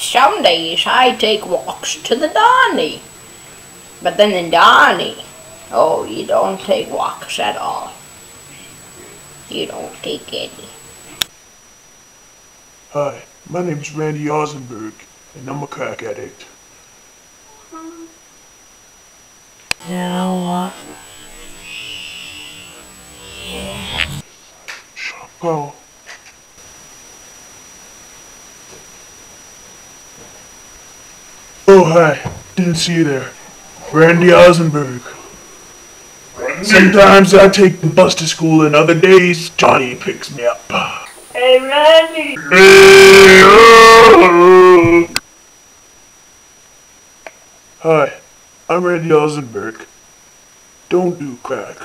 Some days I take walks to the Donny. But then in Donny, oh, you don't take walks at all. You don't take any. Hi, my name's Randy Ozenberg, and I'm a crack addict. Now what? Oh. Oh, hi. Didn't see you there. Randy Ozenberg. Sometimes I take the bus to school, and other days Johnny picks me up. Hey, Randy! Hi, I'm Randy Ozenberg. Don't do crack.